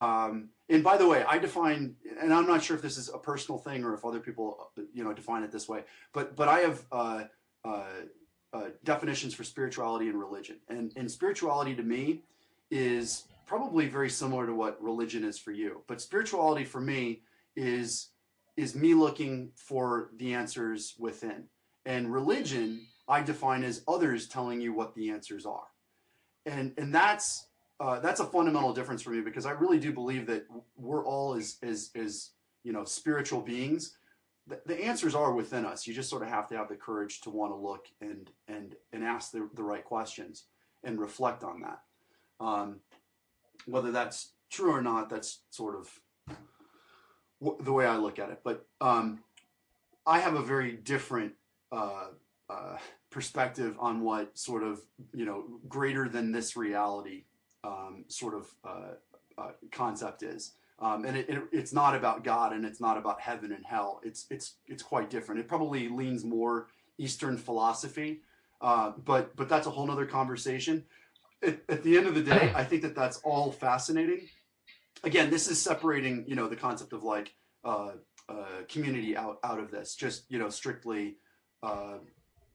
um, and by the way, I define, and I'm not sure if this is a personal thing or if other people, you know, define it this way, but but I have uh, uh, uh, definitions for spirituality and religion, and and spirituality to me is probably very similar to what religion is for you. But spirituality for me is is me looking for the answers within, and religion I define as others telling you what the answers are, and and that's uh, that's a fundamental difference for me because I really do believe that we're all as as as you know spiritual beings. The, the answers are within us. You just sort of have to have the courage to want to look and and and ask the, the right questions and reflect on that. Um, whether that's true or not, that's sort of w- the way I look at it. But um, I have a very different uh, uh, perspective on what sort of you know greater than this reality um, sort of uh, uh, concept is. Um, and it, it, it's not about God and it's not about heaven and hell. It's it's it's quite different. It probably leans more Eastern philosophy, uh, but but that's a whole other conversation. At, at, the end of the day, I think that that's all fascinating. Again, this is separating you know the concept of like uh, uh, community out out of this. Just you know strictly, uh,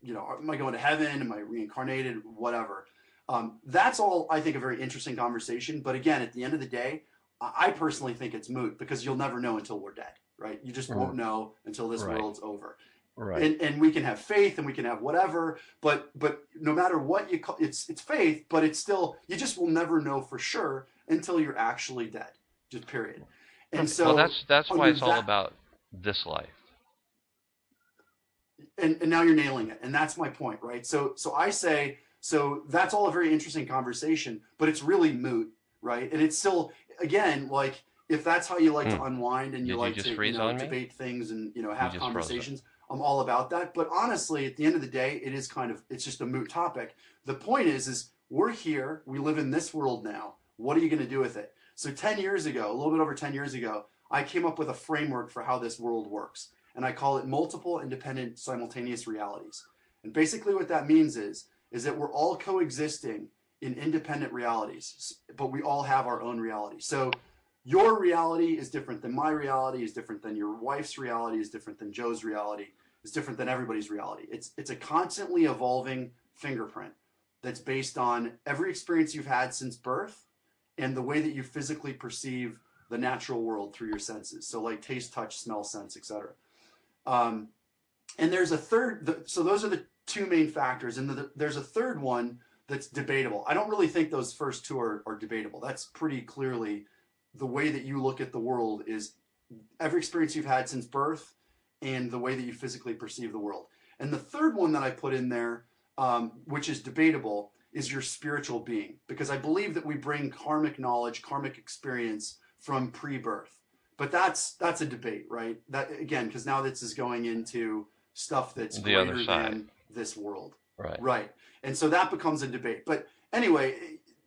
you know, am I going to heaven? Am I reincarnated? Whatever. Um, that's all I think a very interesting conversation. But again, at the end of the day, I personally think it's moot because you'll never know until we're dead, right? You just right. won't know until this right. world's over. Right. And, and we can have faith and we can have whatever, but but no matter what you call it's it's faith, but it's still you just will never know for sure until you're actually dead. Just period. And so well, that's that's why it's that, all about this life. And and now you're nailing it, and that's my point, right? So so I say so that's all a very interesting conversation, but it's really moot, right? And it's still, again, like if that's how you like to hmm. unwind and you Did like you to you know, debate things and you know have conversations, I'm all about that. But honestly, at the end of the day, it is kind of it's just a moot topic. The point is, is we're here, we live in this world now. What are you going to do with it? So 10 years ago, a little bit over 10 years ago, I came up with a framework for how this world works, and I call it multiple independent simultaneous realities. And basically, what that means is is that we're all coexisting in independent realities, but we all have our own reality. So your reality is different than my reality, is different than your wife's reality, is different than Joe's reality, is different than everybody's reality. It's it's a constantly evolving fingerprint that's based on every experience you've had since birth and the way that you physically perceive the natural world through your senses. So like taste, touch, smell, sense, etc. Um, and there's a third. So those are the two main factors, and the, there's a third one that's debatable. I don't really think those first two are, are debatable. That's pretty clearly the way that you look at the world is every experience you've had since birth and the way that you physically perceive the world. And the third one that I put in there, um, which is debatable, is your spiritual being, because I believe that we bring karmic knowledge, karmic experience from pre-birth. But that's that's a debate, right? That again, because now this is going into stuff that's the greater than this world. Right. Right. And so that becomes a debate. But anyway,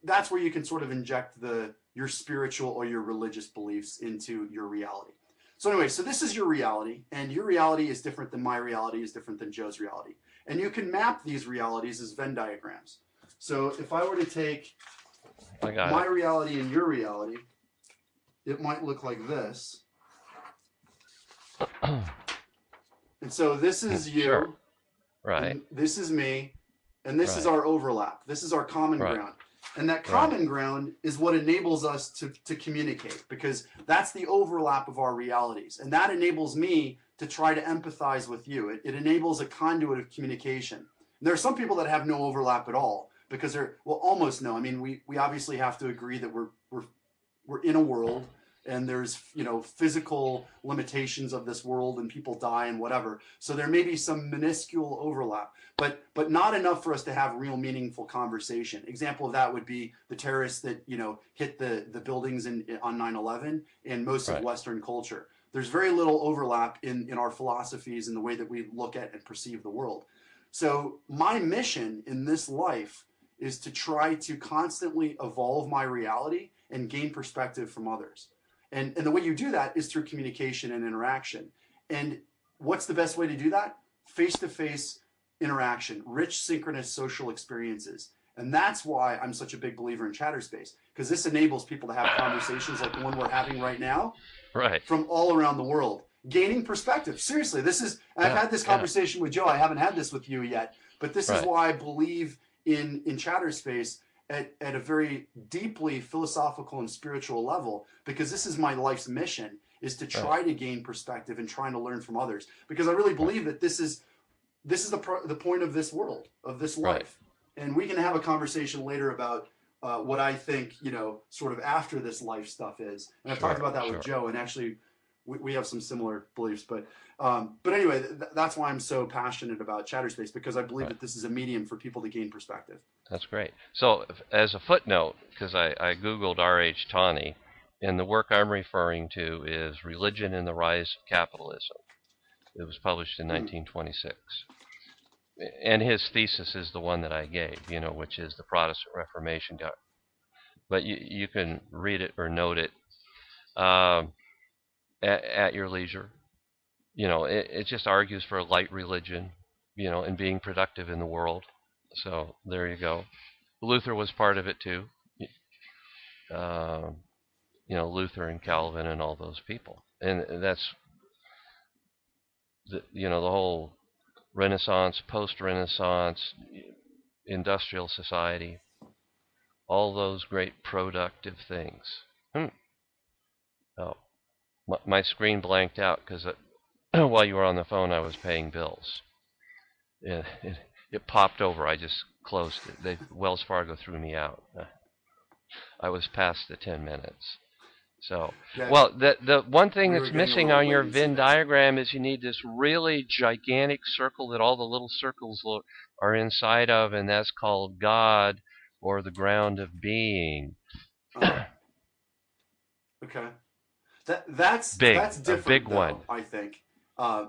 that's where you can sort of inject the your spiritual or your religious beliefs into your reality. So anyway, so this is your reality, and your reality is different than my reality, is different than Joe's reality. And you can map these realities as Venn diagrams. So if I were to take my it. reality and your reality, it might look like this. and so this is you. Sure. Right. This is me, and this right. is our overlap. This is our common right. ground. And that common right. ground is what enables us to, to communicate because that's the overlap of our realities. And that enables me to try to empathize with you. It, it enables a conduit of communication. And there are some people that have no overlap at all because they're, well, almost no. I mean, we, we obviously have to agree that we're, we're, we're in a world and there's you know physical limitations of this world and people die and whatever. So there may be some minuscule overlap but but not enough for us to have real meaningful conversation. Example of that would be the terrorists that you know hit the the buildings in on 9-11 and most right. of western culture. There's very little overlap in in our philosophies and the way that we look at and perceive the world. So my mission in this life is to try to constantly evolve my reality and gain perspective from others and, and the way you do that is through communication and interaction. And what's the best way to do that? Face to face interaction, rich synchronous social experiences. And that's why I'm such a big believer in Chatterspace. because this enables people to have conversations like the one we're having right now right from all around the world gaining perspective seriously this is i've had this yeah. conversation with joe i haven't had this with you yet but this is why i believe in in Chatterspace at, at a very deeply philosophical and spiritual level because this is my life's mission is to try to gain perspective and trying to learn from others because i really believe that this is this is the pro- the point of this world of this Right. life and we can have a conversation later about uh, what I think you know sort of after this life stuff is and I've talked about that with. Joe and actually we, we have some similar beliefs but um, but anyway th- that's why I'm so passionate about Chatterspace because I believe Right. that this is a medium for people to gain perspective That's great. So, as a footnote, because I, I Googled R.H. Tawney, and the work I'm referring to is Religion and the Rise of Capitalism. It was published in Hmm. 1926. And his thesis is the one that I gave, you know, which is the Protestant Reformation. But you, you can read it or note it um, at, at your leisure. You know, it, it just argues for a light religion, you know, and being productive in the world. So there you go. Luther was part of it too. Um, you know, Luther and Calvin and all those people, and that's the you know the whole Renaissance, post-Renaissance, industrial society, all those great productive things. Hmm. Oh, my, screen blanked out because while you were on the phone, I was paying bills. Yeah, it, it popped over. I just closed it. They, Wells Fargo threw me out. I was past the 10 minutes. So, Yeah. well, the the one thing We that's missing on your Venn diagram is you need this really gigantic circle that all the little circles are inside of, and that's called God or the ground of being. Uh, okay that that's Big, that's a different big though, one. I think. Uh,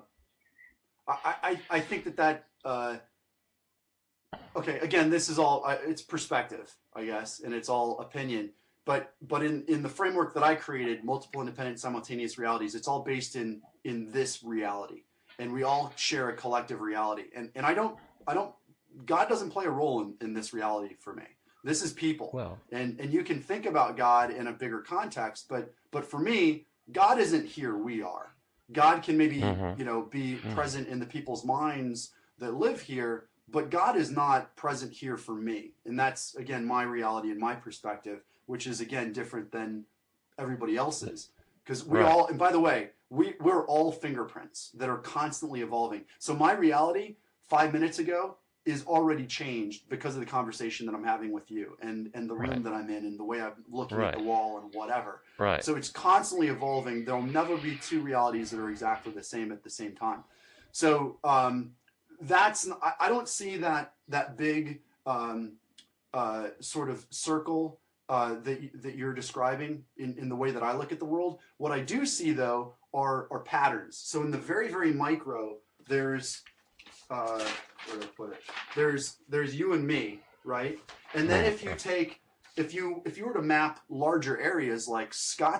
I, I I think that that uh, okay again this is all I it's perspective I guess and it's all opinion. But but in in the framework that I created multiple independent simultaneous realities it's all based in in this reality. And we all share a collective reality. And and I don't I don't God doesn't play a role in, in this reality for me this is people Well, and and you can think about God in a bigger context, but but for me, God isn't here. We are. God can maybe Mhm. you know be Mhm. present in the people's minds that live here, but God is not present here for me, and that's again my reality and my perspective, which is again different than everybody else's. Because we Right. all, and by the way, we we're all fingerprints that are constantly evolving. So my reality five minutes ago is already changed because of the conversation that I'm having with you and and the room Right. that I'm in and the way I'm looking Right. at the wall and whatever. right. So it's constantly evolving. There'll never be two realities that are exactly the same at the same time. So um, that's I, I don't see that that big um, uh, sort of circle uh, that that you're describing in, in the way that I look at the world. What I do see though are are patterns. So in the very very micro, there's uh, where do I put it? There's there's you and me, right? And then if you take if you if you were to map larger areas like Scott